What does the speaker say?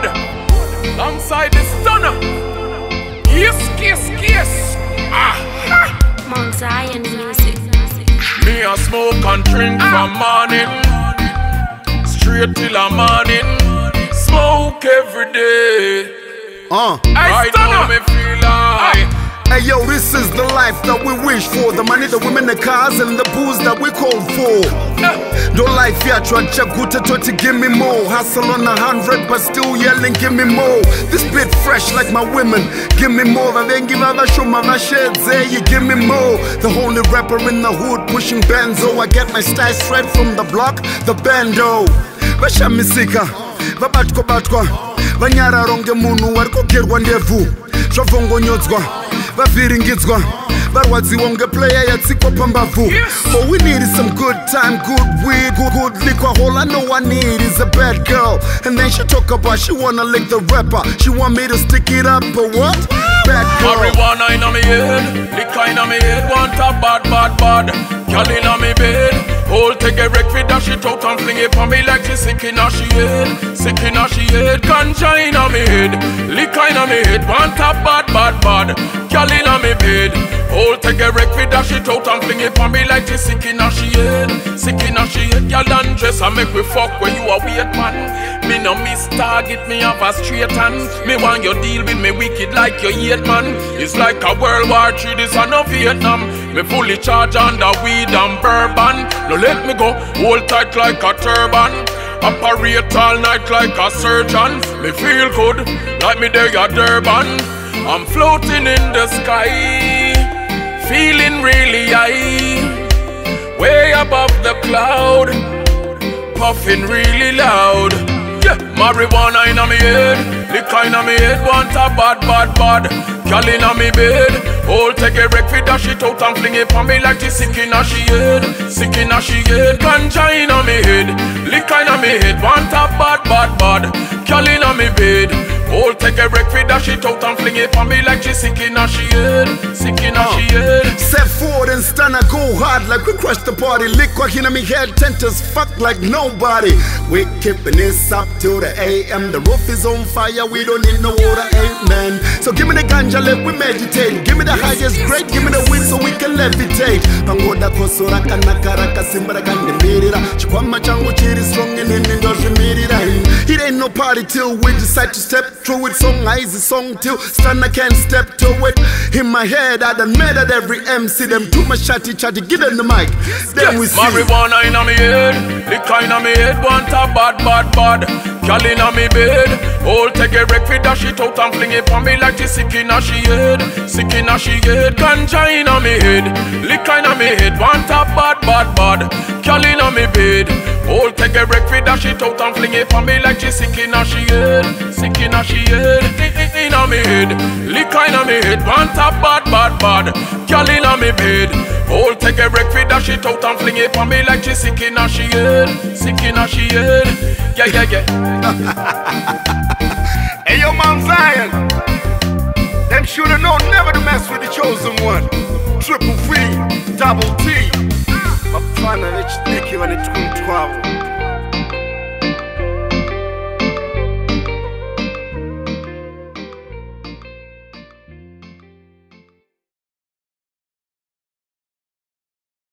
Bud, alongside the stunner. Yes, yes, yes. Ah, Mount Zion music. me a smoke and drink from morning, straight till a morning. Smoke every day. Uh. I right now me feel like. Hey yo, this is the life that we wish for. The money, the women, the cars, and the booze that we call for. Don't like fiat, chaguta toti, give me more. Hustle on a hundred, but still yelling, give me more. This bit fresh like my women, give me more. I then give a show my sheds, hey, you give me more. The only rapper in the hood pushing benzo. I get my style straight from the block, the bando. vashamisika vabatwa batwa vanyararonge munhu wari kugerwa ndebvu zvabvongonyodzwa vavhiringidzwa varwadziwa ngeplaya yatsikwa pambavhu but we need some good time good weed good, good liquor. All i know i need is a bad girl. And then she talk about she wanna lick the rapper. She want me to stick it up but what? Bad girl. Marijuana in me head, liquor in me head, want a bad, bad, bad. Girl in me bed, hold take a wreck with that shit out and fling it on me like she sick in her she head, sick in her she head. Ganja in me head, liquor in me head, want a bad, bad, bad. Out and fling it on me like she sick in her she head, sick in her she head. Girl undress and make we fuck when you a weird man. Me no miss target, me have a straight hand. Me want you deal with me wicked like your hate man. It's like a World War III, this a no Vietnam. Me fully charge under weed and bourbon. No let me go, hold tight like a turban. Operate all night like a surgeon. Me feel good, like me there a Durban. I'm floating in the sky, feeling really high, way above the cloud puffing really loud. Yeah, marijuana in me head, liquor in me head, want a bad, bad, bad. Girl in me bed, hold take a wreck for that shit out and fling it on me like she sick in she head, sick in she head. Ganja in me head, liquor in me head, want a bad, bad, bad. Girl in me bed, take a wreck for that shit out and fling it on me like she sick in her she head, sick in her oh. she head. Step forward and stand and go hard like we crush the party. Liquor in me head, tent as fuck like nobody. We keeping this up till the AM. The roof is on fire, we don't need no water, amen. So give me the ganja, let we meditate. Give me the highest grade, give me the wind so we can levitate. Pangoda kosora kanaka raka simba. Chikwama changu chiri strong and no party till we decide to step through it. Song easy song till stand I can't step to it. In my head, I done murdered every MC. Them too much chatty chatty, give them the mic. Then we see. Marijuana in me head, liquor in me head, want a bad, bad, bad. Girl in me bed, hold take a wreck with that shit out and fling it on me like she sick in her she head, sick in her she head. Ganja in me head, liquor in me head, want a bad, bad, bad. Girl in me bed, hold take a wreck with that shit out and fling it on me like she sick in her she head, sick in her she head. In me head, liquor in me head, want a bad, bad, bad. Girl in me bed, hold take a wreck with that shit out and fling it on me like she sick in her she head, sick in her she head. Yeah, yeah, yeah. Hey yo, Mount Zion. Them shoulda known never to mess with the chosen one. Triple V, double T. Mafana nechidiki vanetwin Paulo.